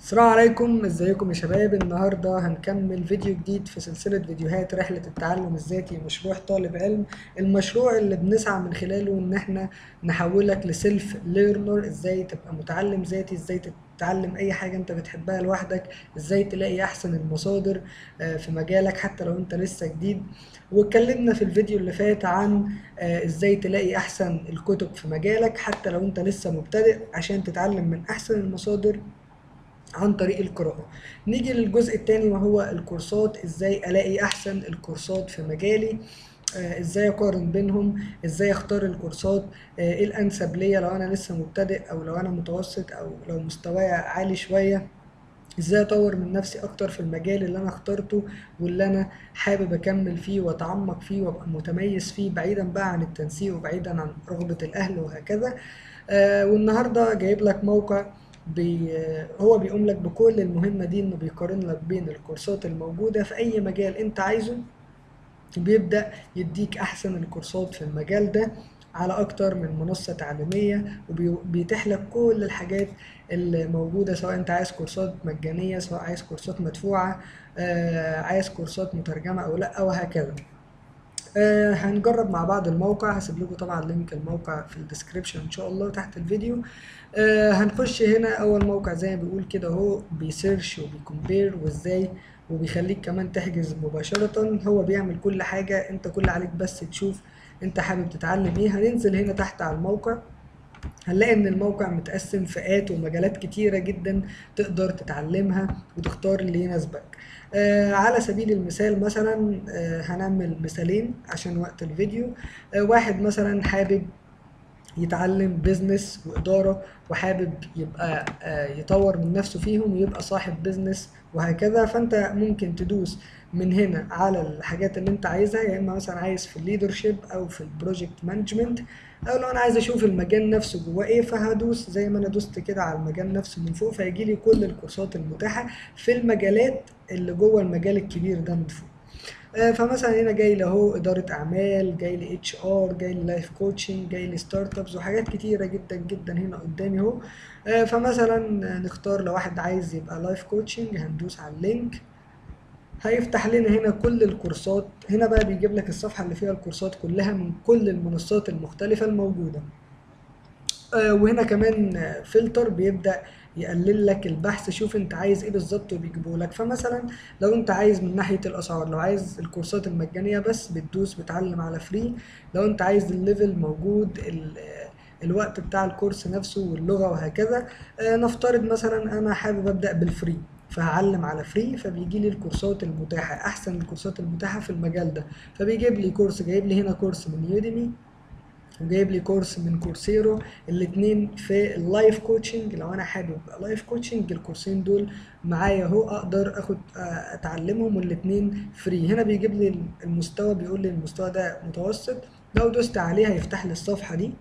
السلام عليكم ازيكم يا شباب؟ النهارده هنكمل فيديو جديد في سلسلة فيديوهات رحلة التعلم الذاتي مشروع طالب علم. المشروع اللي بنسعى من خلاله إن إحنا نحولك لسيلف ليرنر إزاي تبقى متعلم ذاتي إزاي تتعلم أي حاجة أنت بتحبها لوحدك إزاي تلاقي أحسن المصادر آه، في مجالك حتى لو أنت لسه جديد. واتكلمنا في الفيديو اللي فات عن آه، إزاي تلاقي أحسن الكتب في مجالك حتى لو أنت لسه مبتدئ عشان تتعلم من أحسن المصادر. عن طريق القراءة. نيجي للجزء الثاني وهو الكورسات إزاي ألاقي أحسن الكورسات في مجالي آه، إزاي أقارن بينهم إزاي أختار الكورسات آه، إيه الأنسب ليا لو أنا لسه مبتدئ أو لو أنا متوسط أو لو مستواي عالي شوية. إزاي أطور من نفسي أكتر في المجال اللي أنا اخترته واللي أنا حابب أكمل فيه وأتعمق فيه وأبقى متميز فيه بعيدا بقى عن التنسيق وبعيدا عن رغبة الأهل وهكذا. آه، والنهاردة جايب لك موقع بي هو بيقوم لك بكل المهمة دي إنه بيقارن لك بين الكورسات الموجودة في أي مجال أنت عايزه. بيبدأ يديك أحسن الكورسات في المجال ده على أكتر من منصة تعليمية وبيتيح لك كل الحاجات اللي موجودة سواء أنت عايز كورسات مجانية سواء عايز كورسات مدفوعة آه، عايز كورسات مترجمة أو لأ وهكذا. آه هنجرب مع بعض الموقع هسيب لكم طبعا link الموقع في ال description إن شاء الله تحت الفيديو. آه هنخش هنا أول موقع زي ما بيقول كده أهو بي search وبي compare وإزاي وبيخليك كمان تحجز مباشرة. هو بيعمل كل حاجة أنت كل عليك بس تشوف أنت حابب تتعلم إيه. هننزل هنا تحت على الموقع. هنلاقي إن الموقع متقسم فئات ومجالات كتيرة جدا تقدر تتعلمها وتختار اللي يناسبك. آه على سبيل المثال مثلا آه هنعمل مثالين عشان وقت الفيديو. آه واحد مثلا حابب يتعلم business وإدارة وحابب يبقى آه يطور من نفسه فيهم ويبقى صاحب business وهكذا فأنت ممكن تدوس من هنا على الحاجات اللي انت عايزها يا إما مثلا عايز في ال leadership أو في ال project management أو لو أنا عايز أشوف المجال نفسه جواه إيه فهدوس زي ما أنا دوست كده على المجال نفسه من فوق فيجي لي كل ال course ات المتاحة في المجالات اللي جوه المجال الكبير ده من فوق. آه، فمثلا هنا جاي لي أهو إدارة أعمال جاي لي HR جاي لي life coaching جاي لي startups وحاجات كتيرة جدا جدا هنا قدامي أهو. آه، فمثلا نختار لو واحد عايز يبقى life coaching هندوس على ال link. هيفتح لنا هنا كل ال course ات. هنا بقى بيجيب لك الصفحة اللي فيها ال course ات كلها من كل المنصات المختلفة الموجودة. آه، وهنا كمان فلتر بيبدأ يقلل لك البحث شوف انت عايز إيه بالظبط وبيجيبه لك. فمثلا لو انت عايز من ناحية الأسعار لو عايز ال course ات المجانية بس بتدوس بتعلم على free. لو انت عايز ال level موجود ال- الوقت بتاع ال course نفسه واللغة وهكذا آه، نفترض مثلا أنا حابب أبدأ بال free. فهعلم على free فبيجي لي ال course ات المتاحة أحسن ال course ات المتاحة في المجال ده. فبيجيب لي course جايب لي هنا course من يوديمي وجايب لي كورس من Coursera الاتنين في ال life coaching لو أنا حابب life coaching الكورسين دول معايا أهو أقدر أخد آه، أتعلمهم والاتنين free هنا بيجيب لي المستوى بيقول لي المستوى ده متوسط لو دوست عليه هيفتح لي الصفحة دي.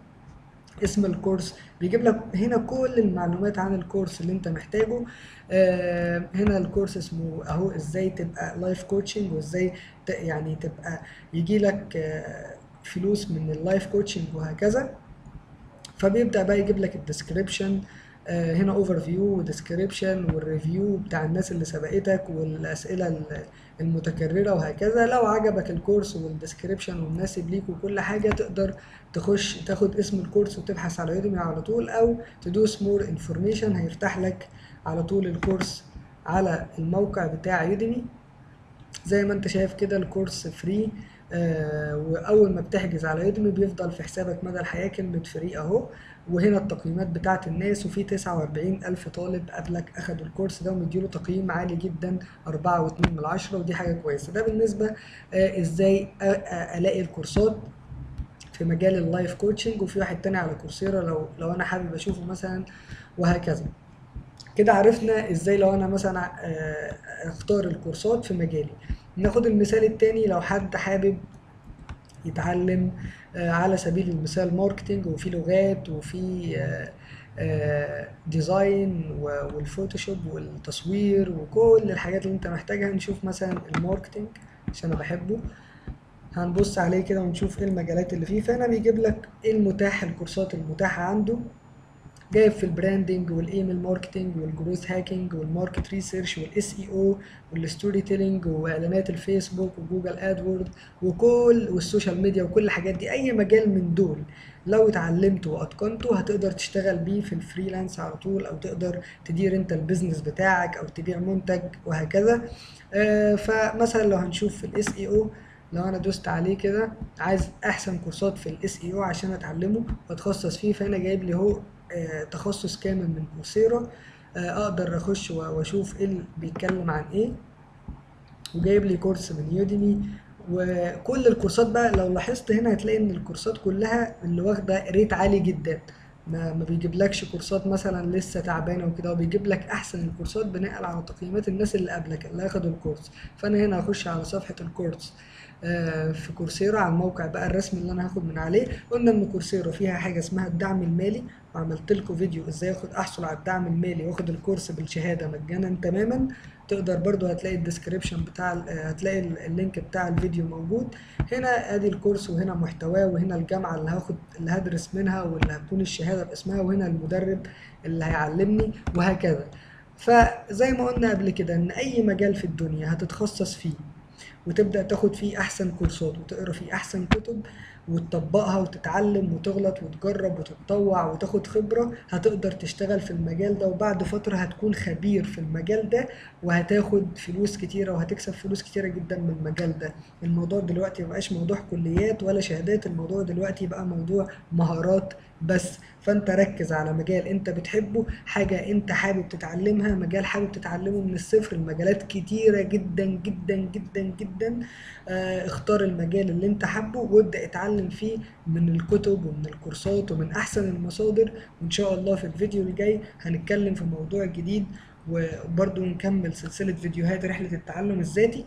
اسم الكورس بيجيب لك هنا كل المعلومات عن الكورس اللي انت محتاجه. آه هنا الكورس اسمه اهو إزاي تبقى life coaching وازاي يعني تبقى يجي لك آه فلوس من ال life coaching وهكذا. فبيبدأ بقى يجيب لك ال description آه، هنا overview و description وال review بتاع الناس اللي سبقتك والأسئلة ال- المتكررة وهكذا. لو عجبك الكورس وال description والمناسب ليك وكل حاجة تقدر تخش تاخد اسم الكورس وتبحث على Udemy على طول أو تدوس more information هيفتح لك على طول الكورس على الموقع بتاع Udemy زي ما انت شايف كده الكورس free آه وأول ما بتحجز على Udemy بيفضل في حسابك مدى الحياة كلمة free أهو. وهنا التقييمات بتاعت الناس وفي 49 ألف طالب قبلك أخدوا الكورس ده ومديله تقييم عالي جدا أربعة واتنين من عشرة ودي حاجة كويسة. ده بالنسبة آه إزاي أ- ألاقي الكورسات في مجال ال life coaching. وفي واحد تاني على Coursera لو لو أنا حابب أشوفه مثلا وهكذا. كده عرفنا إزاي لو أنا مثلا آه، أختار الكورسات في مجالي. ناخد المثال التاني لو حد حابب يتعلم آه، على سبيل المثال marketing وفي لغات وفي آه، آه، design و- وال Photoshop والتصوير وكل الحاجات اللي انت محتاجها نشوف مثلا ال marketing عشان أنا بحبه. هنبص عليه كده ونشوف إيه المجالات اللي فيه فهنا بيجيب لك إيه المتاح الكورسات المتاحة عنده. جايب في ال branding وال email marketing وال growth hacking وال market research وال SEO وال storytelling وإعلانات ال Facebook و Google AdWords وكل وال social media وكل الحاجات دي أي مجال من دول. لو اتعلمته وأتقنته هتقدر تشتغل بيه في ال freelance على طول أو تقدر تدير أنت ال business بتاعك أو تبيع منتج وهكذا. آه، فمثلا لو هنشوف في ال SEO لو أنا دوست عليه كده عايز أحسن كورسات في ال SEO عشان أتعلمه وأتخصص فيه فهنا جايب لي هو تخصص كامل من كورسيرا آه، أقدر أخش وأشوف إيه بيتكلم عن إيه وجايب لي كورس من يوديمي. وكل الكورسات بقى لو لاحظت هنا هتلاقي إن الكورسات كلها اللي واخدة ريت عالي جدا. ما ما بيجيبلكش كورسات مثلا لسه تعبانة وكده وبيجيب لك أحسن الكورسات بناء على تقييمات الناس اللي قبلك اللي أخدوا الكورس. فأنا هنا هخش على صفحة الكورس آه، في Coursera على الموقع بقى الرسمي اللي أنا هاخد من عليه. قلنا إن Coursera فيها حاجة اسمها الدعم المالي وعملت لكم فيديو إزاي اخد أحصل على الدعم المالي وأخد الكورس بالشهادة مجانا تماما. تقدر برضو هتلاقي ال description بتاع هتلاقي ال- ال link بتاع الفيديو موجود. هنا آدي الكورس وهنا محتواه وهنا الجامعة اللي هاخد اللي هدرس منها واللي هتكون الشهادة باسمها وهنا المدرب اللي هيعلمني وهكذا. فزي ما قلنا قبل كده إن أي مجال في الدنيا هتتخصص فيه وتبدأ تاخد فيه أحسن كورسات وتقرأ فيه أحسن كتب وتطبقها وتتعلم وتغلط وتجرب وتتطوع وتاخد خبرة هتقدر تشتغل في المجال ده وبعد فترة هتكون خبير في المجال ده وهتاخد فلوس كتيرة وهتكسب فلوس كتيرة جدا من المجال ده. الموضوع دلوقتي مبقاش موضوع كليات ولا شهادات الموضوع دلوقتي بقى موضوع مهارات بس. فأنت ركز على مجال أنت بتحبه حاجة أنت حابب تتعلمها مجال حابب تتعلمه من الصفر. المجالات كتيرة جدا جدا جدا جدا. آه اختار المجال اللي أنت حابه وابدأ اتعلم فيه من الكتب ومن الكورسات ومن أحسن المصادر. وإن شاء الله في الفيديو الجاي هنتكلم في موضوع جديد وبرضه نكمل سلسلة فيديوهات رحلة التعلم الذاتي.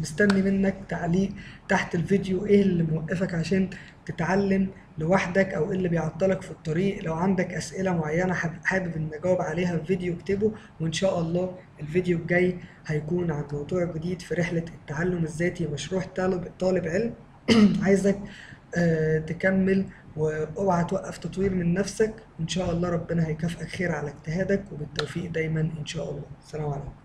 مستني منك تعليق تحت الفيديو إيه اللي موقفك عشان تتعلم لوحدك أو إيه اللي بيعطلك في الطريق. لو عندك أسئلة معينة حاب- حابب ان اجاوب عليها في فيديو اكتبه. وإن شاء الله الفيديو الجاي هيكون عن موضوع جديد في رحلة التعلم الذاتي مشروع طالب طالب علم. عايزك آه، تكمل وأوعى توقف تطوير من نفسك. وان شاء الله ربنا هيكافئك خير على اجتهادك وبالتوفيق دايما إن شاء الله. السلام عليكم.